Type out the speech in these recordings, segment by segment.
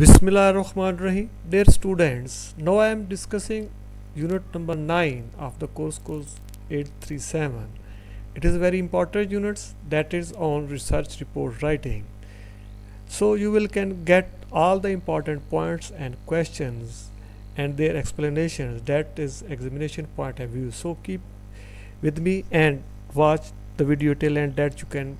Bismillahirrahmanirrahim. Dear students, now I am discussing unit number 9 of the course course 837. It is very important units that is on research report writing. So you will can get all the important points and questions and their explanations that is examination point of view. So keep with me and watch the video till end that you can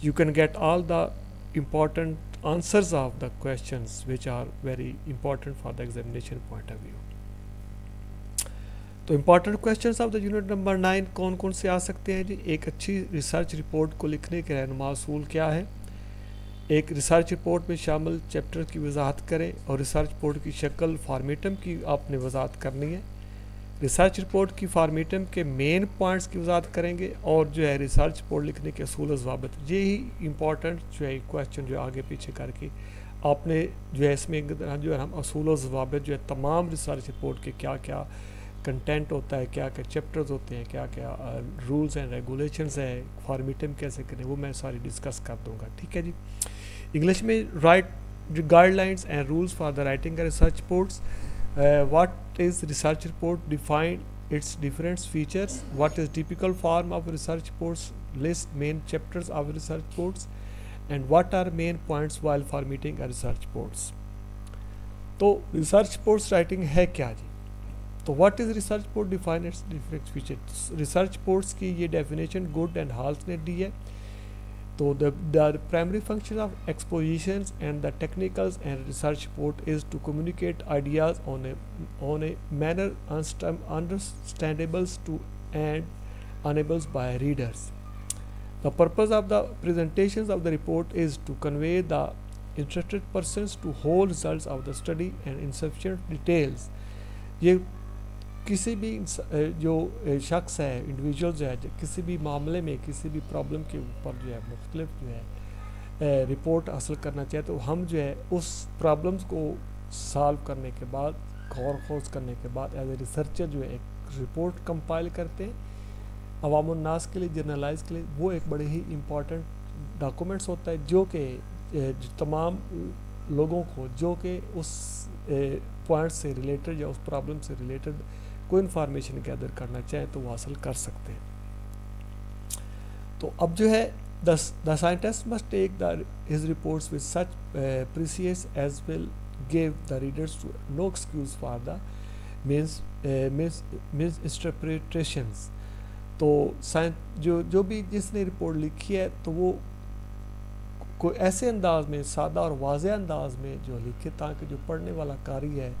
you can get all the important answers of the questions which are very important for the examination point of view. तो important questions of the unit number nine कौन कौन से आ सकते हैं जी? एक अच्छी research report को लिखने के रहनुमा असूल क्या है? एक रिसर्च रिपोर्ट में शामिल चैप्टर की वजाहत करें और रिसर्च रिपोर्ट की शक्ल फार्मेटम की आपने वजाहत करनी है। रिसर्च रिपोर्ट की फार्मेटम के मेन पॉइंट्स की वजात करेंगे और जो है रिसर्च रिपोर्ट लिखने के असूल जवाबत ये ही इंपॉर्टेंट जो है क्वेश्चन जो आगे पीछे करके आपने जो है इसमें जो है हम असूल जवाबत जो है तमाम रिसर्च रिपोर्ट के क्या क्या कंटेंट होता है क्या क्या चैप्टर्स होते हैं क्या क्या रूल्स एंड रेगुलेशंस है फॉर्मेटम कैसे करें, वो मैं सारी डिस्कस कर दूँगा, ठीक है जी? इंग्लिश में write guidelines and rules for the writing research reports uh, what is research report define its different features what is typical form of research reports list main chapters of research reports and what are main points while formatting a research reports तो research reports writing है क्या जी तो what is research report define its different features research reports की ये definition good and हाल्स ने दी है So the, the primary function of expositions and the technicals and research report is to communicate ideas on a on a manner understandable to and enables by readers. The purpose of the presentations of the report is to convey the interested persons to whole results of the study and insufficient details. किसी भी जो शख्स है individual जो है किसी भी मामले में, किसी भी प्रॉब्लम के ऊपर जो है, मुख्तलिफ़ जो है रिपोर्ट हासिल करना चाहे तो हम जो है, उस प्रॉब्लम्स को सॉल्व करने के बाद गौर खोज करने के बाद एज ए रिसर्चर जो है, एक रिपोर्ट कंपाइल करते हैं। अवामनास के लिए जर्नलाइज के लिए, वो एक बड़े ही इंपॉर्टेंट डॉक्यूमेंट्स होता है, जो कि तमाम लोगों को, जो कि उस पॉइंट से रिलेटेड या उस प्रॉब्लम से रिलेटेड कोई इन्फॉर्मेशन गैदर करना चाहें तो वो हासिल कर सकते हैं। तो अब जो है the scientist must take the his reports with such precious as will give the readers to no excuse for the means means interpretations तो साइंस जो जो भी जिसने रिपोर्ट लिखी है तो वो कोई ऐसे अंदाज में, सादा और वाज अंदाज में जो लिखे, ताकि जो पढ़ने वाला कारी है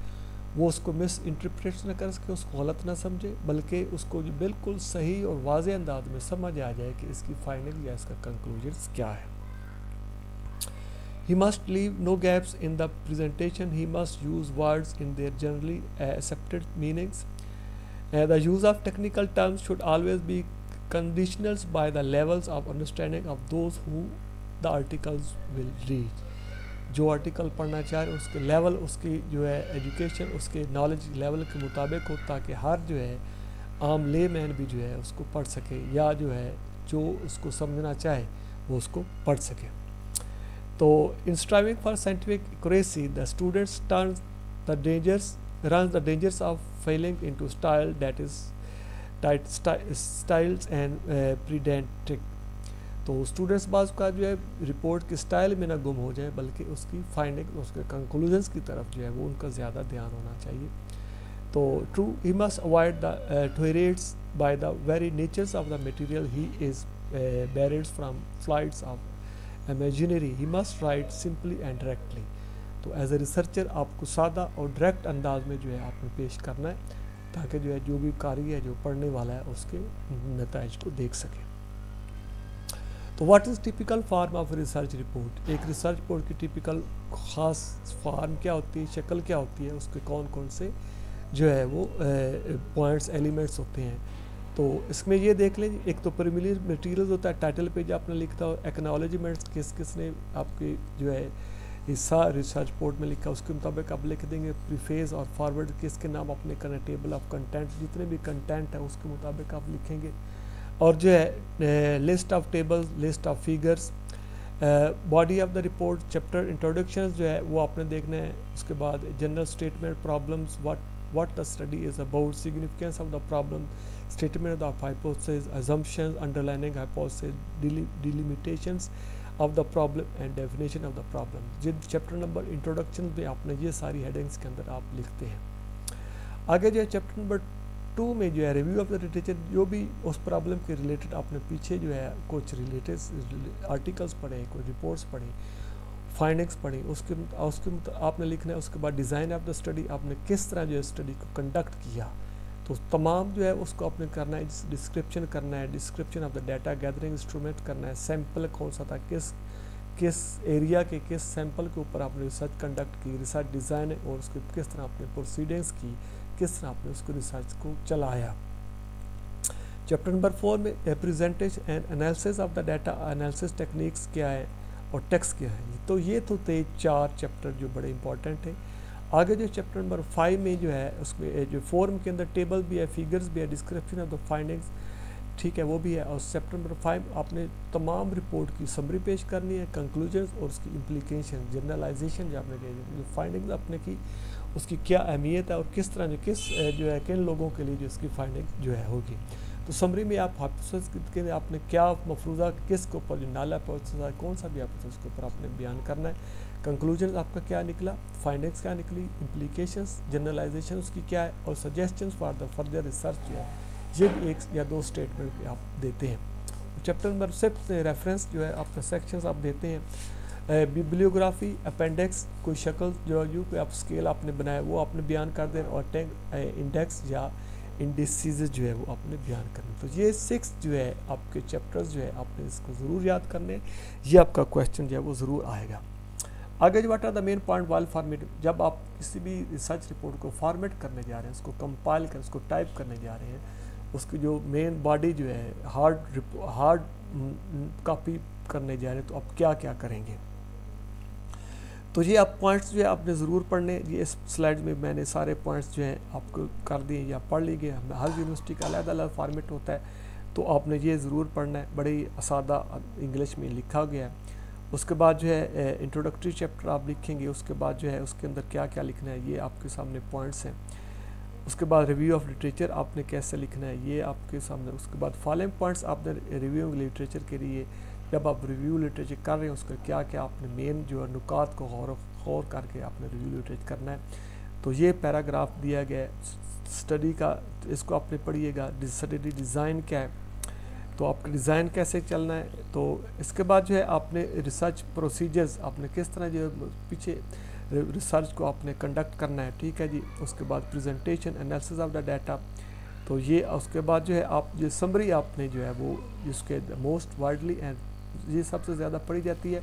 वो उसको मिस इंटरप्रेट ना कर सके उसको गलत ना समझे, बल्कि उसको बिल्कुल सही और वाज अंदाज में समझ आ जाए कि इसकी फाइनल या इसका कंक्लूजन क्या है। He must leave no gaps in the presentation he must use words in their generally accepted meanings the use of technical terms should always be conditionals by the levels of understanding of those who the articles will reach जो article पढ़ना चाह रहे उसके level उसकी जो है education उसके knowledge level के मुताबिक हो, ताकि हर जो है आम ले मैन भी जो है उसको पढ़ सके, या जो है जो उसको समझना चाहे, वो उसको पढ़ सके। तो in striving for scientific accuracy the students turn the dangers run the dangers of failing to style that is tight styles and pedantic तो स्टूडेंट्स बाज का जो है रिपोर्ट के स्टाइल में ना गुम हो जाए, बल्कि उसकी फाइंडिंग उसके कंक्लूजन्स की तरफ़ जो है वो उनका ज़्यादा ध्यान होना चाहिए। तो true he must avoid the torrents by the very natures of the material he is barred from flights of imaginary he must write simply and directly तो एज ए रिसर्चर आपको सादा और डायरेक्ट अंदाज में जो है आपने पेश करना है, ताकि जो है जो भी कार्य है, जो पढ़ने वाला है, उसके नतज को देख सके। What is typical form of research report एक रिसर्च रिपोर्ट की टिपिकल ख़ास फार्म क्या होती है, शक्ल क्या होती है, उसके कौन कौन से जो है वो पॉइंट्स एलिमेंट्स होते हैं। तो इसमें ये देख लें, एक तो प्रीमिली मटेरियल्स होता है टाइटल पेज आपने लिखता हो एक्नॉलेजमेंट्स किस किस ने आपके जो है हिस्सा रिसर्च रिपोर्ट में लिखा, उसके मुताबिक आप लिख देंगे प्रीफेज और फॉरवर्ड किसके नाम अपने करना टेबल ऑफ़ कंटेंट जितने भी कंटेंट है, उसके मुताबिक आप लिखेंगे। और जो है list of tables list of figures body of the report chapter introduction जो है, वो आपने देखना है। उसके बाद general statement problems what what the study is about significance of the problem statement of hypothesis assumptions underlining hypothesis delimitations of the problem and definition of the problem Jin chapter number introduction में आपने ये सारी headings के अंदर आप लिखते हैं। आगे जो है चैप्टर नंबर टू में जो है रिव्यू ऑफ़ द लिटरेचर जो भी उस प्रॉब्लम के रिलेटेड आपने पीछे जो है, कुछ रिलेटेड आर्टिकल्स पढ़े, कुछ रिपोर्ट्स पढ़े फाइंडिंग्स पढ़ी, उसके उसके आपने लिखना है, उसके बाद डिज़ाइन ऑफ़ द स्टडी आपने किस तरह जो है स्टडी को कंडक्ट किया। तो तमाम जो है उसको आपने करना है डिस्क्रिप्शन करना है description of the data gathering instrument करना है सैंपल कौन सा था, किस किस एरिया के, किस सैंपल के ऊपर आपने रिसर्च कंडक्ट की रिसर्च डिज़ाइन और उसके किस तरह आपने प्रोसीडिंग्स की। किस तरह आपने उसको रिसर्च को चलाया? चैप्टर नंबर फोर में presentation and analysis of the data analysis techniques क्या है और टेक्स्ट क्या है? तो ये तो थे चार चैप्टर जो बड़े इंपॉर्टेंट हैं। आगे जो चैप्टर नंबर फाइव में जो है, उसमें जो फॉर्म के अंदर टेबल भी है फिगर्स भी है डिस्क्रिप्शन ऑफ़ द फाइंडिंग्स ठीक है, वो भी है। और चैप्टर नंबर फाइव आपने तमाम रिपोर्ट की समरी पेश करनी है कंक्लूजन और उसकी इम्प्लीकेशन जनरलाइजेशन जो आपने फाइंडिंग्स आपने की उसकी क्या अहमियत है और किस तरह जो, किस जो है, किन लोगों के लिए जो इसकी फाइंडिंग जो है होगी। तो समरी में आप हाइपोथेसिस के लिए आपने क्या मफरूज़ा किस के ऊपर जो नाला हाइपोथेसिस कौन सा भी हाइपोथेसिस के ऊपर आपने बयान करना है। कंक्लूजन आपका क्या निकला? फाइंडिंग्स क्या निकली? इम्प्लीकेशंस जनरलाइजेशन उसकी क्या है? और suggestions for the further research जो है, ये भी एक या दो स्टेटमेंट आप देते हैं। चैप्टर नंबर सिक्स रेफरेंस जो है, आपका सेक्शंस आप देते हैं। बिब्लियोग्राफी अपेंडिक्स कोई शक्ल जो यू कोई आप स्केल आपने बनाया, वो आपने बयान कर दें और टेंग इंडेक्स या इंडिसीज जो है वो आपने बयान करना तो ये सिक्स जो है, आपके चैप्टर्स जो है, आपने इसको ज़रूर याद करने ये आपका क्वेश्चन जो है वो ज़रूर आएगा। आगे जो आर द मेन पॉइंट वाल फॉर्मेट जब आप किसी भी रिसर्च रिपोर्ट को फॉर्मेट करने जा रहे हैं, उसको कंपाइल कर, उसको टाइप करने जा रहे हैं, उसकी जो मेन बॉडी जो है हार्ड हार्ड कॉपी करने जा रहे हैं तो आप क्या क्या करेंगे? तो ये आप पॉइंट्स जो है आपने ज़रूर पढ़ने ये इस स्लाइड में मैंने सारे पॉइंट्स जो हैं आपको कर दिए या पढ़ लीजिए हर यूनिवर्सिटी का अलग अलग फार्मेट होता है तो आपने ये ज़रूर पढ़ना है। बड़ी सादा इंग्लिश में लिखा गया है। उसके बाद जो है इंट्रोडक्टरी चैप्टर आप लिखेंगे। उसके बाद जो है, उसके अंदर क्या क्या लिखना है, ये आपके सामने पॉइंट्स हैं। उसके बाद रिव्यू ऑफ़ लिटरेचर आपने कैसे लिखना है, ये आपके सामने। उसके बाद फॉलोइंग पॉइंट्स आपने रिव्यू लिटरेचर के लिए जब आप रिव्यू लिटरेचर कर रहे हैं, उसका क्या क्या आपने मेन जो है नुकात को गौर गौर करके आपने रिव्यू लिटरेचर करना है। तो ये पैराग्राफ दिया गया है। स्टडी का तो इसको आपने पढ़िएगा स्टडी डिज़ाइन क्या है? तो आपका डिज़ाइन कैसे चलना है? तो इसके बाद जो है आपने रिसर्च प्रोसीजर्स आपने किस तरह जो पीछे रिसर्च को आपने कंडक्ट करना है, ठीक है जी? उसके बाद presentation analysis of the data तो ये, उसके बाद जो है आप, ये समरी आपने जो है वो, जिसके मोस्ट वाइडली एंड ये सबसे ज़्यादा पढ़ी जाती है।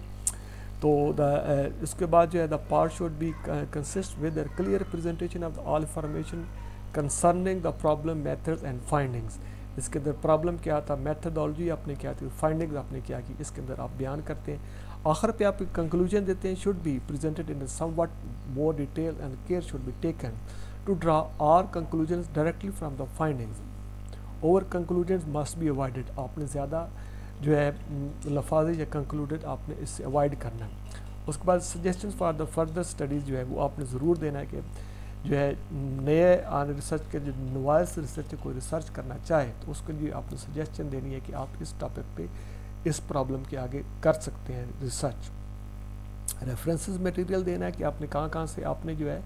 तो द उसके बाद जो है, the part should be consist with clear presentation of all information concerning the problem methods and findings इसके अंदर प्रॉब्लम क्या था मेथडोलॉजी आपने क्या थी फाइंडिंग्स आपने क्या की, इसके अंदर आप बयान करते हैं। आखिर पे आप कंक्लूजन देते हैं should be presented in somewhat more detail and care should be taken to draw our conclusion directly from the findings over conclusion must be avoided आपने ज़्यादा जो है लफाजी या कंक्लूडेड आपने इससे अवॉइड करना है। उसके बाद suggestion for the further studies जो है, वो आपने ज़रूर देना है कि जो है, नए आने रिसर्च के जो नवाइस रिसर्च कोई रिसर्च करना चाहे तो उसके लिए आपने सजेशन देनी है कि आप इस टॉपिक पे इस प्रॉब्लम के आगे कर सकते हैं रिसर्च रेफरेंसेस मटेरियल देना है कि आपने कहाँ कहाँ से आपने जो है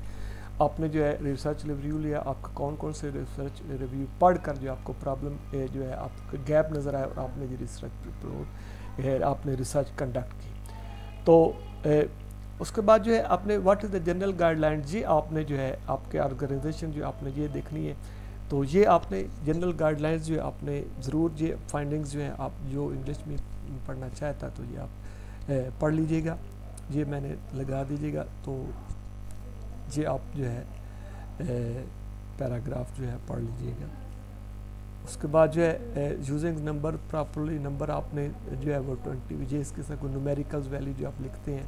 आपने जो है रिसर्च रिव्यू लिया आपका कौन कौन से रिसर्च रिव्यू पढ़ कर जो आपको प्रॉब्लम जो है आपको गैप नज़र आया और आपने जो रिसर्च आपने रिसर्च कंडक्ट की। तो ए, उसके बाद जो है आपने what is the general guideline जी आपने जो है आपके ऑर्गेनाइजेशन जो आपने ये देखनी है। तो ये आपने जनरल गाइडलाइंस जो है आपने ज़रूर ये फाइंडिंग्स जो हैं आप जो इंग्लिश में पढ़ना चाहता तो ये आप ए, पढ़ लीजिएगा। ये मैंने लगा दीजिएगा। तो ये आप जो है पैराग्राफ जो है पढ़ लीजिएगा। उसके बाद जो है यूजिंग नंबर प्रॉपरली नंबर आपने जो है वो ट्वेंटी जे इसके साथ कोई न्यूमेरिकल्स वैल्यू जो आप लिखते हैं,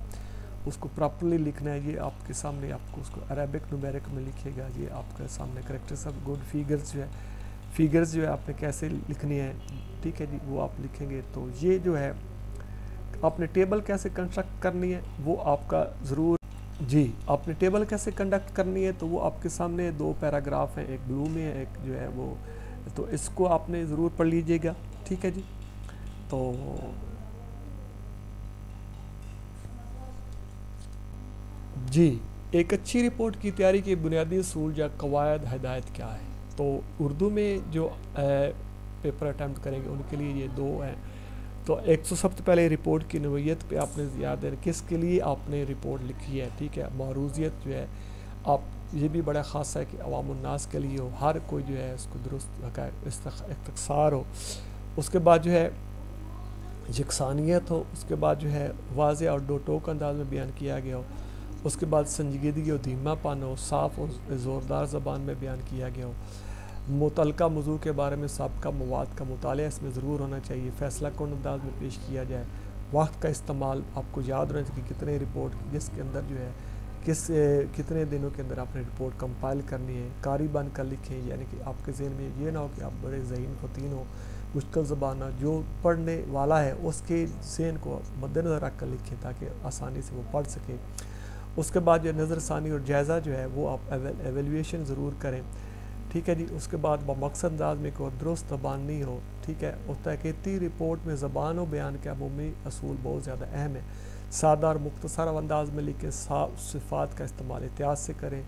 उसको प्रॉपरली लिखना है, ये आपके सामने आपको उसको अरेबिक नुमेरिक में लिखेगा, ये आपके सामने करेक्टर सब गुड फिगर्स जो है फिगर्स जो है आपने कैसे लिखनी है, ठीक है जी, वो आप लिखेंगे। तो ये जो है, आपने टेबल कैसे कंस्ट्रक्ट करनी है, वो आपका ज़रूर जी, आपने टेबल कैसे कंडक्ट करनी है? तो वो आपके सामने दो पैराग्राफ हैं, एक ब्लू में है एक जो है वो तो इसको आपने ज़रूर पढ़ लीजिएगा। ठीक है जी? तो जी, एक अच्छी रिपोर्ट की तैयारी के बुनियादी असूल या कवायद हदायत क्या है? तो उर्दू में जो पेपर अटैम्प्ट करेंगे, उनके लिए ये दो हैं। तो एक सौ सबसे पहले रिपोर्ट की नोयत पे आपने याद है किसके लिए आपने रिपोर्ट लिखी है, ठीक है? मारूजियत जो है, आप ये भी बड़ा ख़ास है कि अवामनास के लिए हो, हर कोई जो है उसको दुरुस्त इख्तसार हो। उसके बाद जो है यकसानियत हो, उसके बाद जो है वाज और दो टोक अंदाज में बयान किया गया हो। उसके बाद संजीदगी और धीमापन हो, साफ़ और ज़ोरदार ज़बान में बयान किया गया हो। मुतल मौजू के बारे में सबका मवाद का मुताल इसमें ज़रूर होना चाहिए। फ़ैसला कौन अंदाज में पेश किया जाए? वक्त का इस्तेमाल आपको याद रहना चाहिए कि कितने रिपोर्ट जिसके अंदर जो है, किस कितने दिनों के अंदर आपने रिपोर्ट कंपाइल करनी है, कारी बन कर लिखें, यानी कि आपके जहन में ये ना हो कि आप बड़े जहन फतीन हो, मुश्किल ज़बान जो पढ़ने वाला है, उसके जहन को मद्देनज़र रख कर लिखें ताकि आसानी से वो पढ़ सके। उसके बाद जो नज़रसानी और जायज़ा जो है, वो आप एवेलुएशन ज़रूर करें। ठीक है जी? उसके बाद मकसद अंदाज में को दुरुस्त ज़बान नहीं हो, ठीक है? और तहकीती रिपोर्ट में ज़बान और बयान के अमूमी असूल बहुत ज़्यादा अहम है। सादा और मुख्तसर अंदाज में लिखे साफ़ सिफात का इस्तेमाल एहतियात से करें।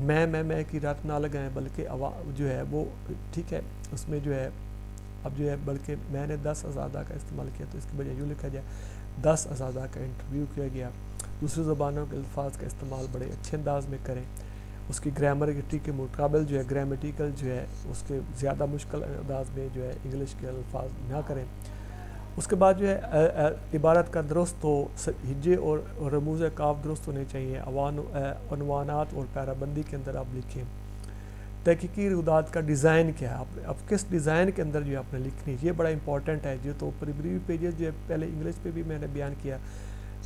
मैं मैं मैं की रट ना लगाएँ, बल्कि जो है वो, ठीक है? उसमें जो है, अब जो है, बल्कि मैंने दस आज़ादा का इस्तेमाल किया तो इसकी वजह यूँ लिखा जाए, दस आज़ादा का इंटरव्यू किया गया। दूसरी ज़बानों के अल्फाज का इस्तेमाल बड़े अच्छे अंदाज में करें। उसकी ग्रामरिटी के मुकाबल जो है ग्रामेटिकल जो है, उसके ज़्यादा मुश्किल अंदाज में जो है इंग्लिश के अल्फाज ना करें। उसके बाद जो है इबारत का दुरुस्त हो हिज्जे और रमूज काफ दुरुस्त होने चाहिए। अनवानात और पैराबंदी के अंदर आप लिखें। तहकीकी रुदात का डिज़ाइन क्या है? आप अब किस डिज़ाइन के अंदर जो है आपने लिखनी है? ये बड़ा इंपॉर्टेंट है। जो तो प्रीव्यू पेजेस जो है, पहले इंग्लिश पे भी मैंने बयान किया।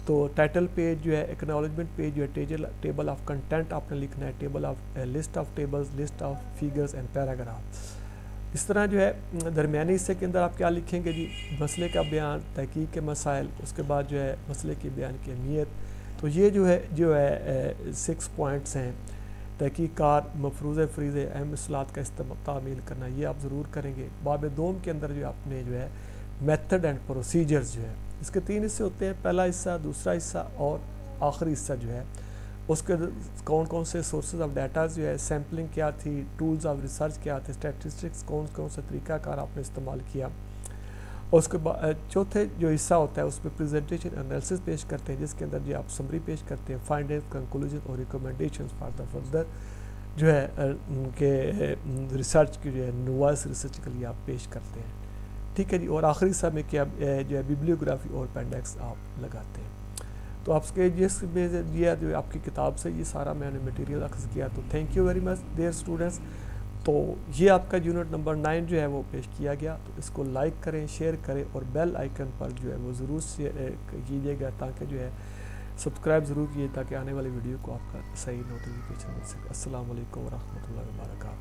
तो टाइटल पेज जो है एक्नॉलेजमेंट पेज जो है टेबल टेबल ऑफ़ कंटेंट आपने लिखना है table of list of tables list of figures and paragraph इस तरह जो है, दरमियानी हिस्से के अंदर आप क्या लिखेंगे जी? मसले का बयान, तहकीक के मसाइल, उसके बाद जो है, मसले के बयान की अहमियत। तो ये जो है जो है सिक्स पॉइंट्स हैं। तहकीकार, मफरूज़ फ्रीज़, अहम असलात का तामील करना, ये आप ज़रूर करेंगे। बाब दोम के अंदर जो आपने जो है मेथड एंड प्रोसीजर्स जो है इसके तीन हिस्से होते हैं, पहला हिस्सा, दूसरा हिस्सा और आखिरी हिस्सा जो है। उसके कौन कौन से सोर्सेज ऑफ़ डाटा जो है सैम्पलिंग क्या थी टूल्स ऑफ़ रिसर्च क्या थे स्टैटिस्टिक्स कौन कौन सा तरीक़ाकार आपने इस्तेमाल किया। और उसके बाद चौथे जो हिस्सा होता है उसमें प्रेजेंटेशन एनालिसिस पेश करते हैं, जिसके अंदर जो आप समरी पेश करते हैं फाइंडिंग कंक्लूजन और रिकमेंडेशन फॉर द फर्दर जो है उनके रिसर्च की जो है नुवास रिसर्च के लिए आप पेश करते हैं। ठीक है जी, और आखिरी समय क्या जो है बिब्लियोग्राफी और पेंडेक्स आप लगाते हैं। तो आपके जिस में दिया जो आपकी किताब से ये सारा मैंने मटेरियल अक्स किया तो thank you very much there students तो ये आपका यूनिट नंबर नाइन जो है, वो पेश किया गया। तो इसको लाइक करें शेयर करें और बेल आइकन पर जो है, वो ज़रूर कीजिएगा ताकि जो है सब्सक्राइब ज़रूर कीजिए ताकि आने वाली वीडियो को आपका सही नोटिफिकेशन मिल सके। असल वरहमल वर्का